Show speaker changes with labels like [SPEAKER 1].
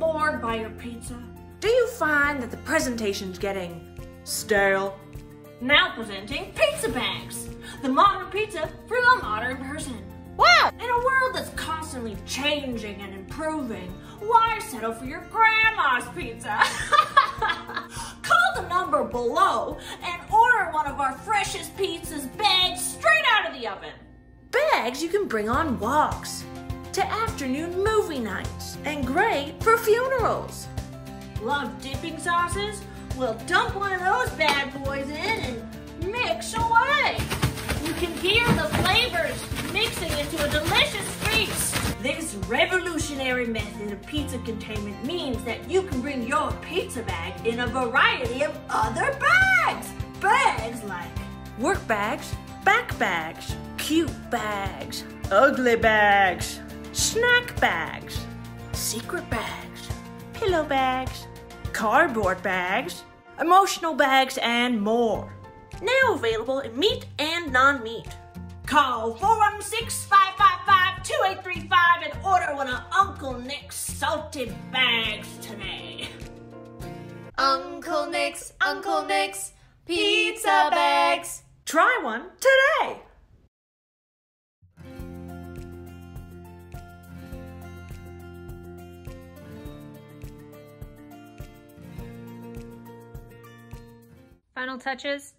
[SPEAKER 1] bored by your pizza?
[SPEAKER 2] Do you find that the presentation's getting stale?
[SPEAKER 1] Now presenting pizza bags, the modern pizza for the modern person.
[SPEAKER 2] Wow!
[SPEAKER 1] In a world that's constantly changing and improving, why settle for your grandma's pizza? Call the number below and order one of our freshest pizzas bagged straight out of the oven.
[SPEAKER 2] Bags you can bring on walks, to afternoon movie nights, and great for funerals.
[SPEAKER 1] Love dipping sauces? Well, dump one of those bad boys in and mix away. You can hear the flavors mixing into a delicious feast. This revolutionary method of pizza containment means that you can bring your pizza bag in a variety of other bags. Bags like
[SPEAKER 2] Work bags, back bags, cute bags, ugly bags, snack bags, secret bags, pillow bags, cardboard bags, emotional bags, and more. Now available in meat and non-meat.
[SPEAKER 1] Call 416-555-2835 and order one of Uncle Nick's salted bags today.
[SPEAKER 3] Uncle Nick's, Uncle Nick's pizza bags.
[SPEAKER 2] Try one today.
[SPEAKER 4] Final touches